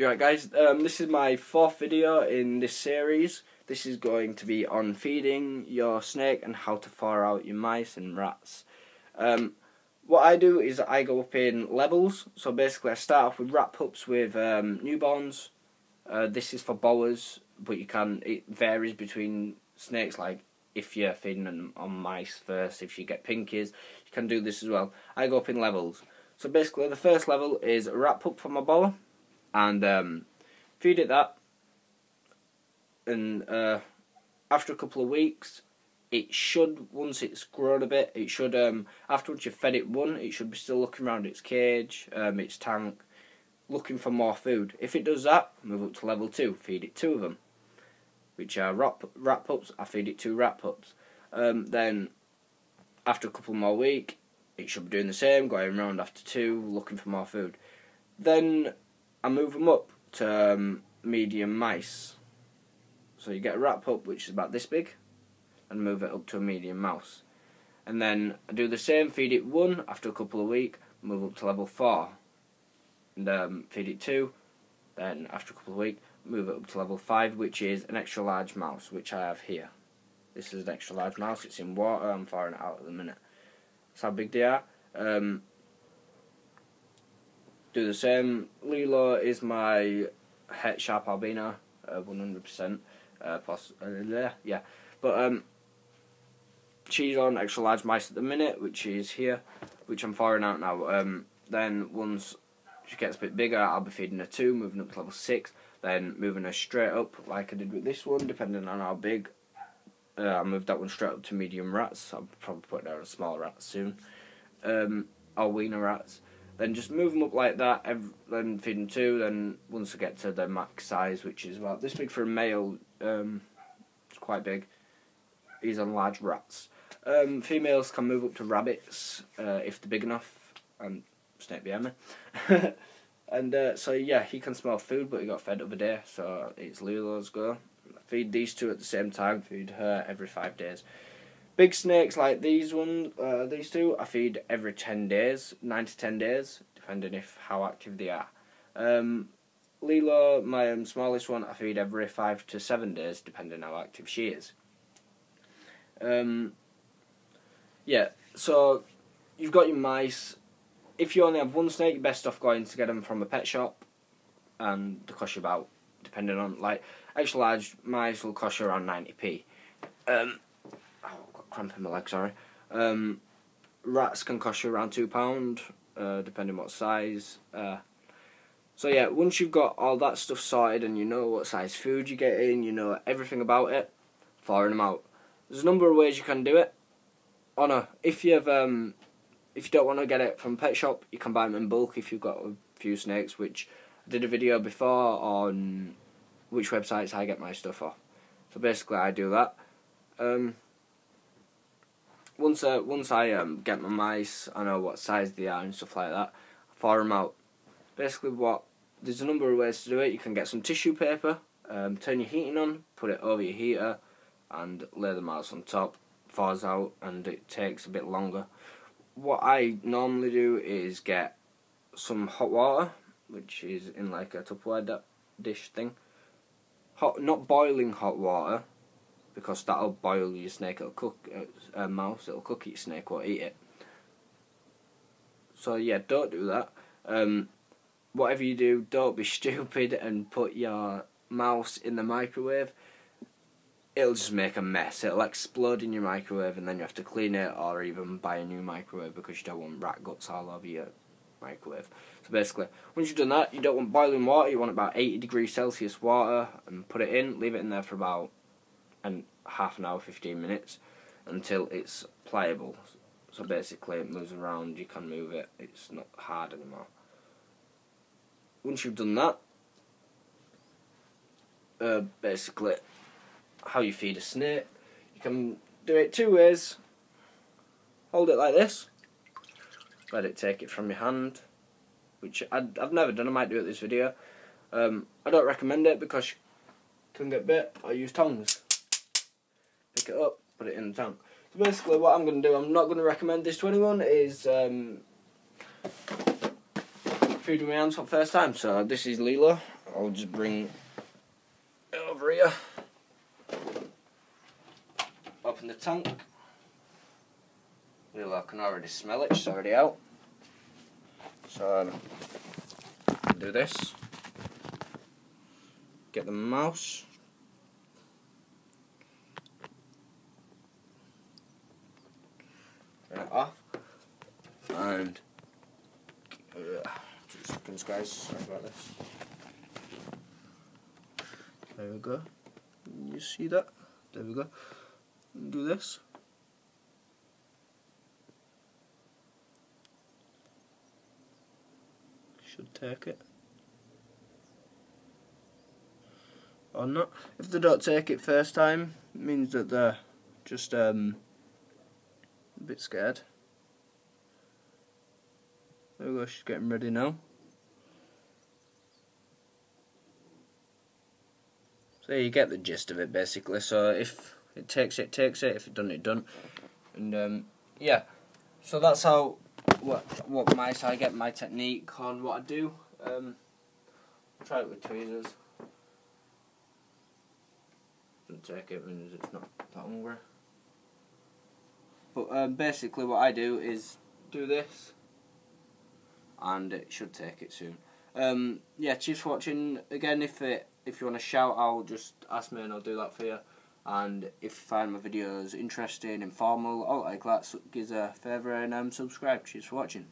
You right, guys? Um, this is my fourth video in this series. This is going to be on feeding your snake and how to far out your mice and rats. Um, what I do is I go up in levels. So basically, I start off with rat pups with um, newborns. Uh, this is for boas, but you can. It varies between snakes. Like if you're feeding them on mice first, if you get pinkies, you can do this as well. I go up in levels. So basically, the first level is rat pup for my boa and um, feed it that. And uh, after a couple of weeks, it should once it's grown a bit, it should um, afterwards you've fed it one, it should be still looking around its cage, um, its tank, looking for more food. If it does that, move up to level two, feed it two of them, which are rat, rat pups. I feed it two rat pups. Um, then after a couple more week, it should be doing the same, going around after two, looking for more food. Then I move them up to um, medium mice. So you get a rat pup, which is about this big, and move it up to a medium mouse. And then I do the same, feed it one after a couple of weeks, move up to level four. And um, feed it two, then after a couple of weeks, move it up to level five, which is an extra large mouse, which I have here. This is an extra large mouse, it's in water, I'm firing it out at the minute. That's how big they are. Um, do the same. Lilo is my het sharp albino, uh, 100%. Uh, plus, uh, yeah, but um, she's on extra large mice at the minute, which is here, which I'm firing out now. Um, then once she gets a bit bigger, I'll be feeding her two, moving up to level six, then moving her straight up like I did with this one, depending on how big. Uh, I moved that one straight up to medium rats. I'll probably put down a small rat soon. Um, or weaner rats. Then just move them up like that, every, then feed them two, then once I get to the max size, which is about this big for a male, um, it's quite big, he's on large rats. Um, females can move up to rabbits uh, if they're big enough, and snake behind me. and uh, so yeah, he can smell food, but he got fed the other day, so it's Lilo's go. Feed these two at the same time, feed her every five days. Big snakes like these ones, uh, these two, I feed every 10 days, 9 to 10 days, depending if how active they are. Um, Lilo, my um, smallest one, I feed every 5 to 7 days, depending how active she is. Um, yeah, so you've got your mice. If you only have one snake, you're best off going to get them from a pet shop, and they cost you about, depending on, like, extra large mice will cost you around 90p. Um, cramp in my leg, sorry. Um, rats can cost you around £2, uh, depending on what size. Uh, so yeah, once you've got all that stuff sorted and you know what size food you get in, you know everything about it, thawing them out. There's a number of ways you can do it. Oh no, if you've um, if you don't want to get it from pet shop, you can buy them in bulk if you've got a few snakes, which I did a video before on which websites I get my stuff off. So basically, I do that. Um, once uh, once I um, get my mice, I know what size they are and stuff like that. I thaw them out. Basically, what there's a number of ways to do it. You can get some tissue paper, um, turn your heating on, put it over your heater, and lay the mouse on top. Thaws out, and it takes a bit longer. What I normally do is get some hot water, which is in like a Tupperware dish thing. Hot, not boiling hot water, because that'll boil your snake. It'll cook uh, a mouse. It'll cook your snake or eat it. So yeah, don't do that. Um, whatever you do, don't be stupid and put your mouse in the microwave. It'll just make a mess. It'll explode in your microwave, and then you have to clean it, or even buy a new microwave because you don't want rat guts all over your microwave. So basically, once you've done that, you don't want boiling water. You want about 80 degrees Celsius water, and put it in. Leave it in there for about and half an hour, 15 minutes until it's pliable. So basically it moves around, you can move it, it's not hard anymore. Once you've done that, uh, basically how you feed a snake, you can do it two ways. Hold it like this, let it take it from your hand, which i have never done, I might do it this video. Um, I don't recommend it because you can get bit, I use tongs it up, put it in the tank. So basically what I'm going to do, I'm not going to recommend this to anyone, is um, food with my hands for the first time. So this is Lilo, I'll just bring it over here. Open the tank. I can already smell it, she's already out. So, um, do this. Get the mouse. Turn it off. And, uh, two seconds guys, sorry about this. There we go. You see that? There we go. Do this. Should take it. Or not. If they don't take it first time, means that they're just um, a bit scared. There we go, she's getting ready now. So you get the gist of it basically. So if it takes it, takes it. If it doesn't, it doesn't. And um, yeah, so that's how what what so I get my technique on what I do. Um, try it with tweezers. Doesn't take it means it's not that hungry. But um, basically, what I do is do this, and it should take it soon. Um, yeah, cheers for watching. Again, if it if you want to shout I'll just ask me and I'll do that for you. And if you find my videos interesting, informal, all like that, give us a favour and um, subscribe. Cheers for watching.